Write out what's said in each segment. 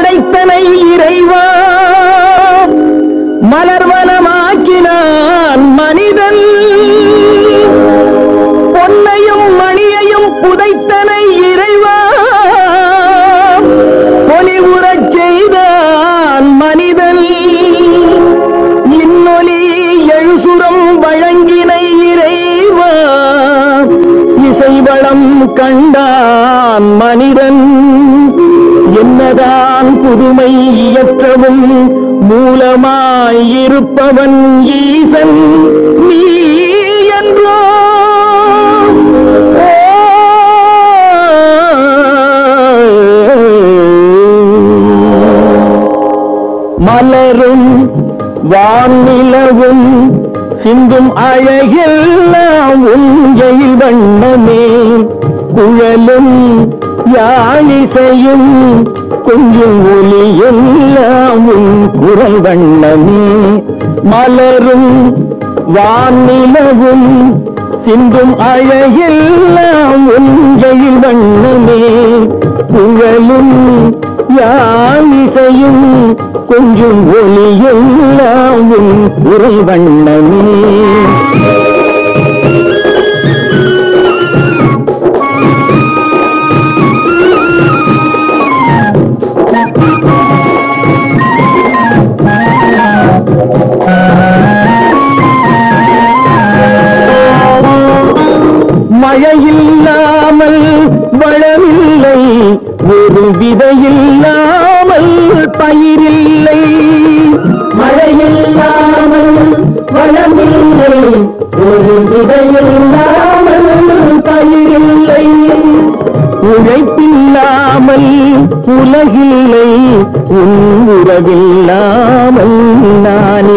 படைத்தனை இறைவா. மலர்வனமாக்கினான் மனிதன். பொன்னையும் மணியையும் புதைத்தனை இறைவா. பொலிவுறச் செய்தான் மனிதன். இன்னொலி எழுசுரம் வழங்கினை இறைவா. இசைவளம் கண்டான் மனிதன். என்னதான் புதுமை இயற்றவும் மூலமாயிருப்பவன் ஈசன் நீ என்றோ? மலரும் வானிலவும் சிந்தும் அழகெல்லாம் உங்கள் வண்ணமே. குழலும் யாழிசையும் கொஞ்சம் ஒலி எல்லாமும் குரல் வண்ணமே. மலரும் வானிலவும் சிந்தும் அழகெல்லாம் உங்கள் வண்ணமே. புகழும் யாழிசையும் கொஞ்சம் ஒலி எல்லாமும் குரல் வண்ணமே. மழையில்லாமல் வளமில்லை ஒரு விதையில்லாமல் பயிரில்லை. மழையில்லாமல் வளமில்லை ஒரு விதையில்லாமல் பயிரில்லை. உழைப்பில்லாமல் உலகில்லை உன் உறவில்லாமல் நான்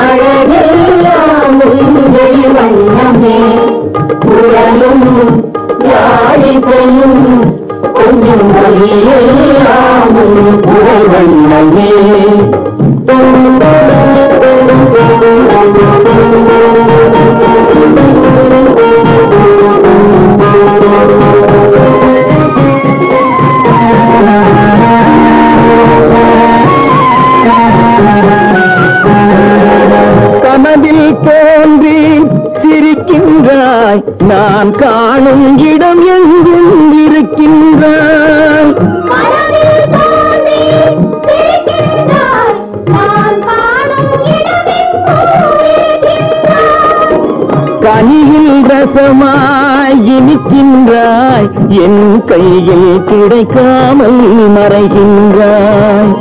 அழகெல்லாம் உங்கள் வண்ணமே குரலும் யாழிசையும் கொஞ்சம் ஒலியெல்லாம் உன் குரல் தோன்றி சிரிக்கின்றாய். நான் காணும் இடம் எங்கும் இருக்கின்றாய். கனியில் ரசமாய் இனிக்கின்றாய். என் கையில் கிடைக்காமல் மறைகின்றாய்.